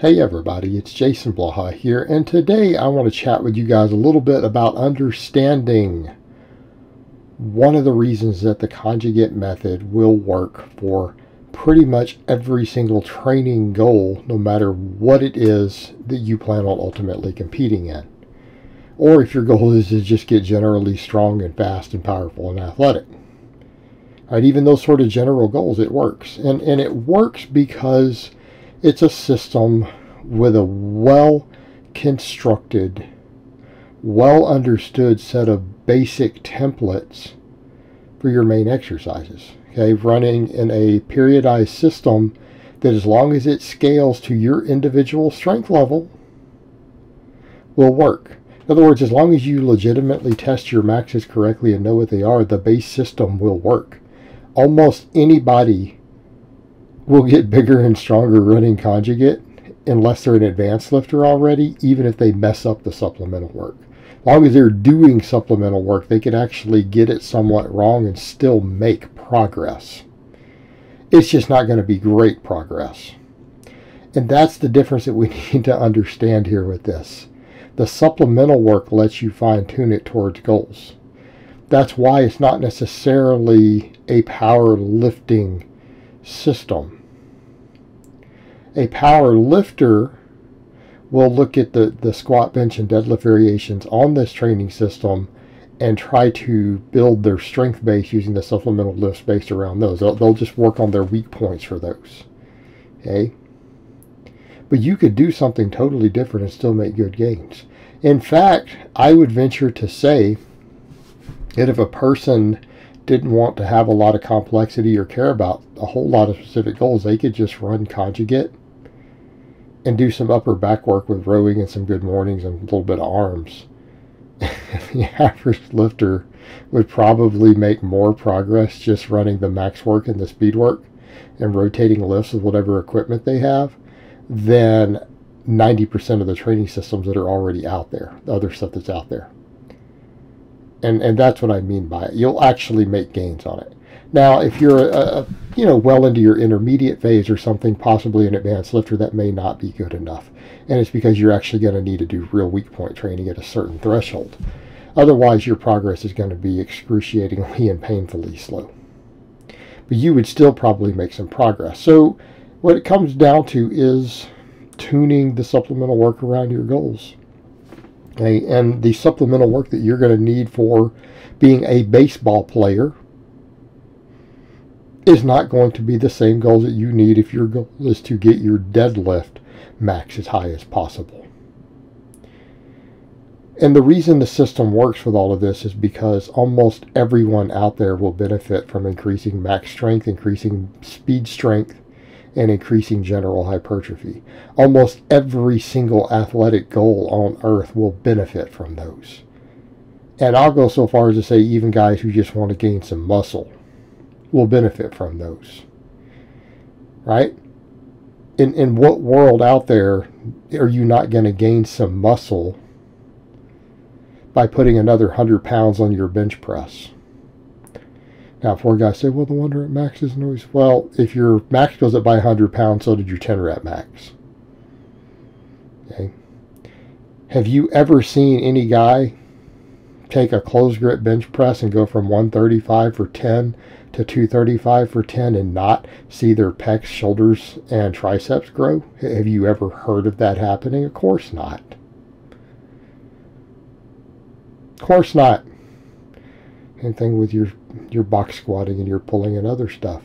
Hey everybody, it's Jason Blaha here, and today I want to chat with you guys a little bit about understanding one of the reasons that the conjugate method will work for pretty much every single training goal, no matter what it is that you plan on ultimately competing in. Or if your goal is to just get generally strong and fast and powerful and athletic. Right, even those sort of general goals, it works. And, and it works because it's a system with a well constructed, well understood set of basic templates for your main exercises. Okay, running in a periodized system that, as long as it scales to your individual strength level, will work. In other words, as long as you legitimately test your maxes correctly and know what they are, the base system will work. Almost anybody will get bigger and stronger running conjugate unless they're an advanced lifter already, even if they mess up the supplemental work. As long as they're doing supplemental work, they can actually get it somewhat wrong and still make progress. It's just not going to be great progress. And that's the difference that we need to understand here with this. The supplemental work lets you fine tune it towards goals. That's why it's not necessarily a power lifting system a power lifter will look at the, the squat, bench, and deadlift variations on this training system and try to build their strength base using the supplemental lifts based around those. They'll, they'll just work on their weak points for those. Okay? But you could do something totally different and still make good gains. In fact, I would venture to say that if a person didn't want to have a lot of complexity or care about a whole lot of specific goals, they could just run conjugate and do some upper back work with rowing and some good mornings and a little bit of arms. the average lifter would probably make more progress just running the max work and the speed work and rotating lifts with whatever equipment they have than 90% of the training systems that are already out there, the other stuff that's out there. And, and that's what I mean by it. You'll actually make gains on it. Now, if you're a, you know well into your intermediate phase or something, possibly an advanced lifter, that may not be good enough, and it's because you're actually going to need to do real weak point training at a certain threshold. Otherwise, your progress is going to be excruciatingly and painfully slow. But you would still probably make some progress. So, what it comes down to is tuning the supplemental work around your goals. And the supplemental work that you're going to need for being a baseball player is not going to be the same goals that you need if your goal is to get your deadlift max as high as possible. And the reason the system works with all of this is because almost everyone out there will benefit from increasing max strength, increasing speed strength, and increasing general hypertrophy. Almost every single athletic goal on earth will benefit from those. And I'll go so far as to say even guys who just want to gain some muscle will benefit from those. Right? In, in what world out there are you not going to gain some muscle by putting another 100 pounds on your bench press? Now, four guys say, well, the one rep max isn't always. Well, if your max goes up by 100 pounds, so did your 10 rep max. Okay. Have you ever seen any guy take a closed grip bench press and go from 135 for 10 to 235 for 10 and not see their pecs, shoulders, and triceps grow? Have you ever heard of that happening? Of course not. Of course not. Same thing with your, your box squatting and your pulling and other stuff.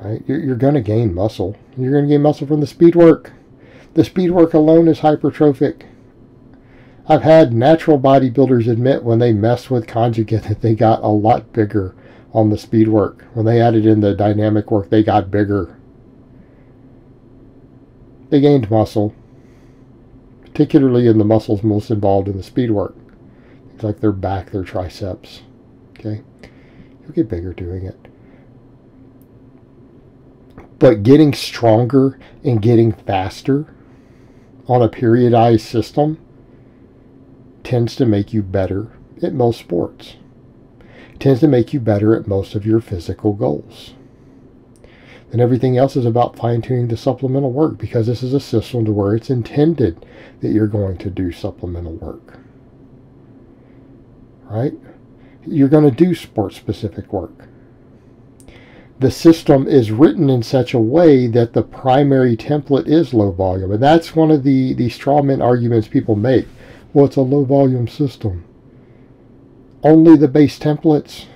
Right? You're, you're going to gain muscle. You're going to gain muscle from the speed work. The speed work alone is hypertrophic. I've had natural bodybuilders admit when they messed with conjugate that they got a lot bigger on the speed work. When they added in the dynamic work, they got bigger. They gained muscle, particularly in the muscles most involved in the speed work. Like their back, their triceps. Okay? You'll get bigger doing it. But getting stronger and getting faster on a periodized system tends to make you better at most sports. Tends to make you better at most of your physical goals. And everything else is about fine tuning the supplemental work because this is a system to where it's intended that you're going to do supplemental work. Right? You're going to do sport specific work. The system is written in such a way that the primary template is low volume. And that's one of the, the strawman arguments people make. Well, it's a low volume system. Only the base templates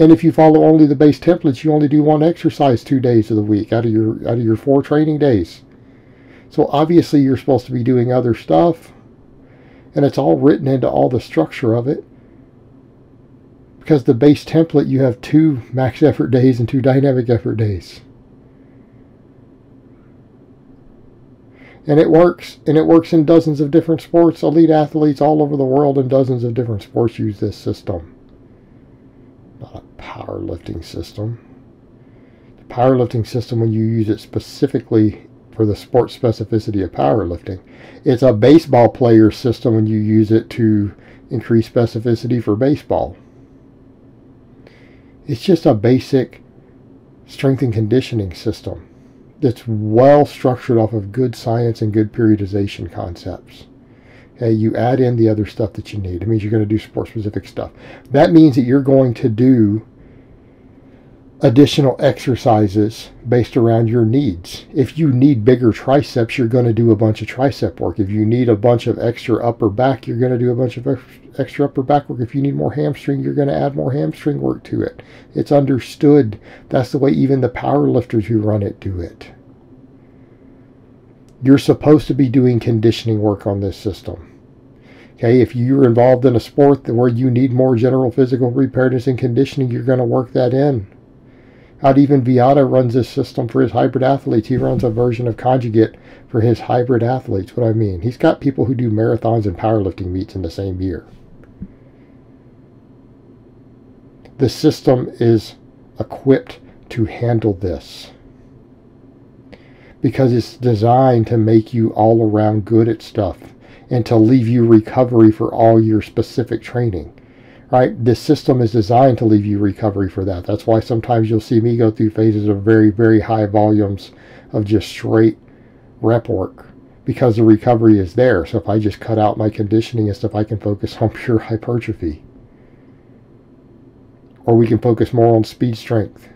and if you follow only the base templates, you only do one exercise two days of the week out of your out of your four training days. So obviously you're supposed to be doing other stuff. And it's all written into all the structure of it. Because the base template you have two max effort days and two dynamic effort days. And it works. And it works in dozens of different sports. Elite athletes all over the world in dozens of different sports use this system not a powerlifting system. The powerlifting system, when you use it specifically for the sport specificity of powerlifting, it's a baseball player system when you use it to increase specificity for baseball. It's just a basic strength and conditioning system that's well structured off of good science and good periodization concepts. Okay, you add in the other stuff that you need. It means you're going to do sport specific stuff. That means that you're going to do additional exercises based around your needs. If you need bigger triceps, you're going to do a bunch of tricep work. If you need a bunch of extra upper back, you're going to do a bunch of extra upper back work. If you need more hamstring, you're going to add more hamstring work to it. It's understood. That's the way even the power lifters who run it do it. You're supposed to be doing conditioning work on this system. Okay, if you're involved in a sport where you need more general physical preparedness and conditioning, you're going to work that in. Out even Viada runs this system for his hybrid athletes. He runs a version of conjugate for his hybrid athletes. What I mean, he's got people who do marathons and powerlifting meets in the same year. The system is equipped to handle this because it's designed to make you all around good at stuff and to leave you recovery for all your specific training. Right? This system is designed to leave you recovery for that. That's why sometimes you'll see me go through phases of very, very high volumes of just straight rep work because the recovery is there. So if I just cut out my conditioning and stuff, I can focus on pure hypertrophy. Or we can focus more on speed strength.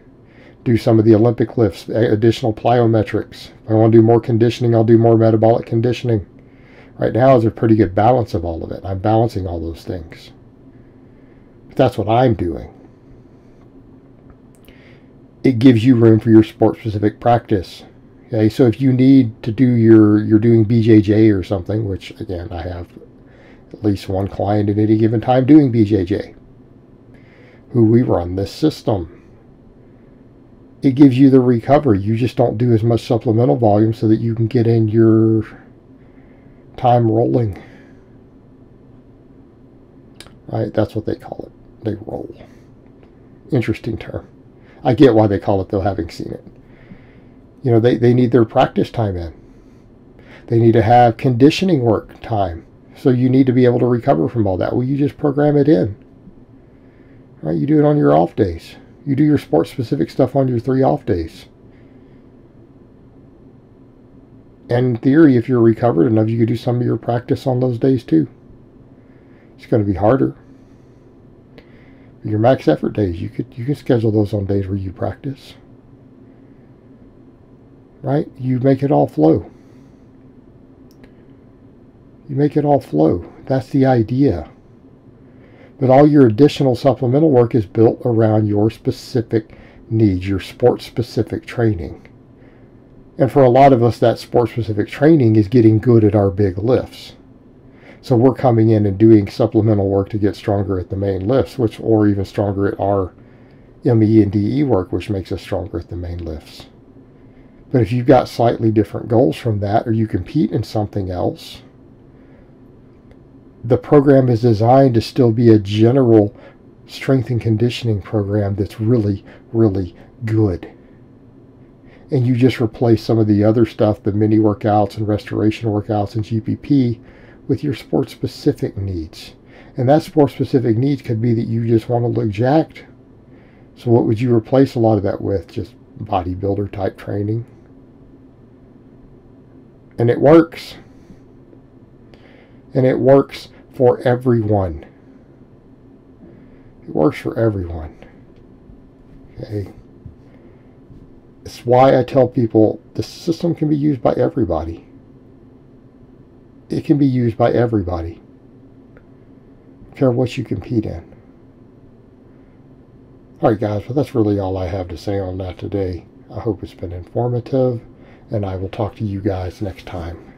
Do some of the Olympic lifts, additional plyometrics. If I want to do more conditioning, I'll do more metabolic conditioning. Right now is a pretty good balance of all of it. I'm balancing all those things. That's what I'm doing. It gives you room for your sport specific practice. Okay, so if you need to do your, you're doing BJJ or something, which again, I have at least one client at any given time doing BJJ, who we run this system. It gives you the recovery. You just don't do as much supplemental volume so that you can get in your time rolling. Right, that's what they call it. They roll. Interesting term. I get why they call it though, having seen it. You know, they, they need their practice time in. They need to have conditioning work time. So you need to be able to recover from all that. Well, you just program it in. Right? You do it on your off days. You do your sport specific stuff on your three off days. And in theory, if you're recovered enough, you could do some of your practice on those days too. It's going to be harder. Your max effort days, you could you can schedule those on days where you practice. Right? You make it all flow. You make it all flow. That's the idea. But all your additional supplemental work is built around your specific needs, your sport specific training. And for a lot of us, that sport specific training is getting good at our big lifts. So we're coming in and doing supplemental work to get stronger at the main lifts, which or even stronger at our ME and DE work, which makes us stronger at the main lifts. But if you've got slightly different goals from that, or you compete in something else, the program is designed to still be a general strength and conditioning program that's really, really good and you just replace some of the other stuff, the mini workouts and restoration workouts and GPP, with your sport specific needs. And that sport specific needs could be that you just want to look jacked. So what would you replace a lot of that with? Just bodybuilder type training. And it works. And it works for everyone. It works for everyone. Okay. It's why I tell people the system can be used by everybody. It can be used by everybody. Care what you compete in. Alright guys, well that's really all I have to say on that today. I hope it's been informative, and I will talk to you guys next time.